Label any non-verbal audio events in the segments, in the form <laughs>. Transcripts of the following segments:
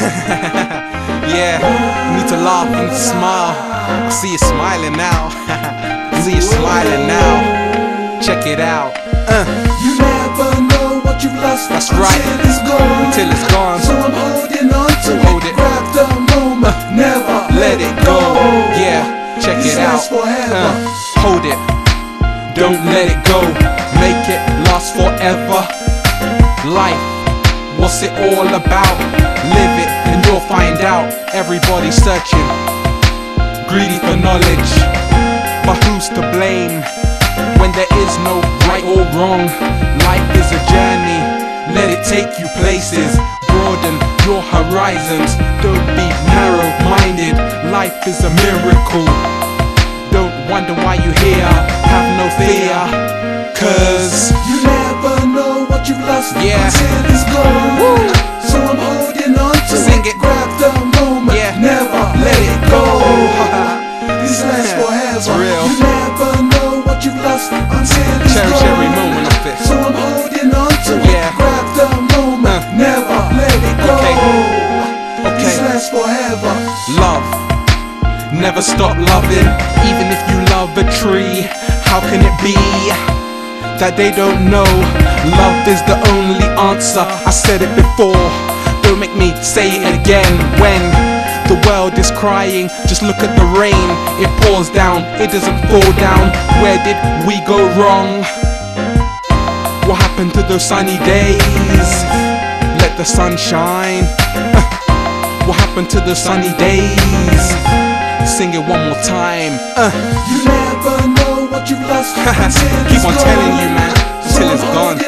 <laughs> yeah, you need to laugh, you to smile. I see you smiling now. I <laughs> see you smiling now. Check it out. Uh, You never know what you've lost That's until right. it's gone. Until it's gone. So I'm holding on to Hold it. it. Grab the moment, never let it go. Yeah, check This it out. Uh, hold it. Don't let it go. What's it all about? Live it and you'll find out. Everybody's searching, greedy for knowledge. But who's to blame when there is no right or wrong? Life is a journey, let it take you places. Broaden your horizons, don't be narrow minded. Life is a miracle. Don't wonder why you're here, have no fear. Cause You lost Yeah. until it's gone. So I'm holding on to Sing it. it. Grab the moment, Yeah. never let it go. <laughs> This lasts forever. Real. You never know what you've lost until it's cherish gone. every moment of it. So I'm holding on to Yeah. it. Grab the moment, Uh. never let it go. Okay. This Okay. lasts forever. love. Never stop loving, even if you love a tree. How can it be that they don't know? Love is the only answer. I said it before, don't make me say it again. When the world is crying, just look at the rain. It pours down, it doesn't fall down. Where did we go wrong? What happened to those sunny days? Let the sun shine. <laughs> What happened to the sunny days? Sing it one more time. Uh, You never <laughs> keep on telling you, man, till it's gone. <laughs>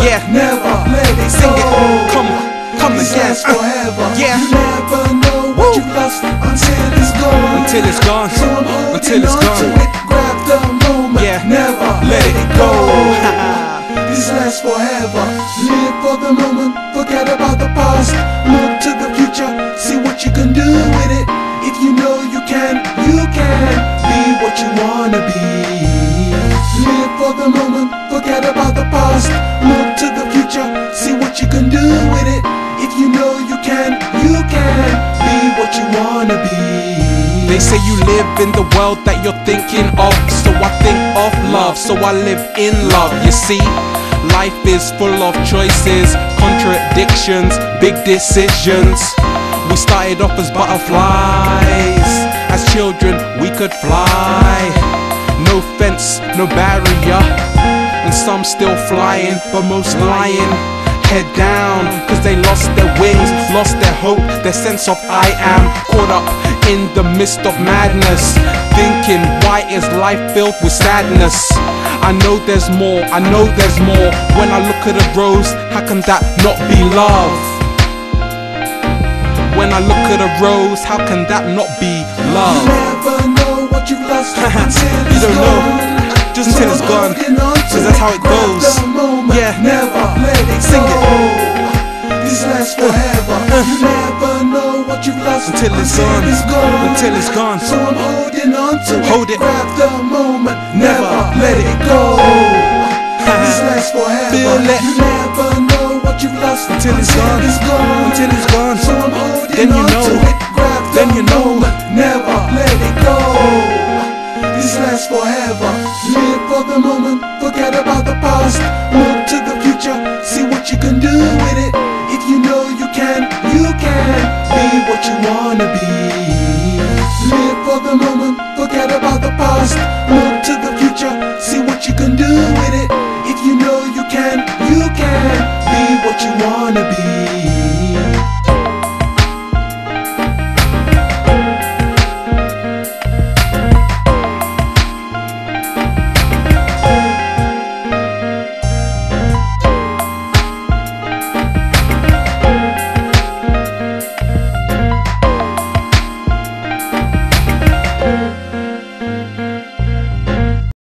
Yeah. never let it go. it. Come on, come again. forever. yeah. You never know what you've lost until it's gone. until it's gone. so Until it's gone. it. Grab the moment, Yeah. never Let it go. <laughs> This lasts forever. Live for the moment, forget about the past. Look to the future, see what you can do with it. Wanna be. They say you live in the world that you're thinking of. So I think of love, so I live in love. You see, life is full of choices, contradictions, big decisions. We started off as butterflies. As children, we could fly. No fence, no barrier. And some still flying, but most lying. Head down, cause they lost their wings, lost their hope, their sense of I am. Caught up in the midst of madness. Thinking, why is life filled with sadness? I know there's more, I know there's more. When I look at a rose, how can that not be love? When I look at a rose, how can that not be love? You never know what you've lost <laughs> until You it's don't know. gone. Just until it's gone. holding on to 'Cause that's how it goes. Yeah. Never let it Sing go. it. This lasts forever. Uh, uh. You never know what you've lost Until it's gone. Until it's gone. So I'm holding on to Hold it. Grab the moment, never let it go. Uh. This lasts forever. Feel it. You never know what you've lost Until it's gone. It's gone. Until it's gone. So I'm holding Then you on know. to it. Grab the Then you know. forget about the past. Look to the future, see what you can do with it. If you know you can, you can Be what you wanna be. Live for the moment, forget about the past. Look to the future, see what you can do with it. If you know you can, you can Be what you wanna be.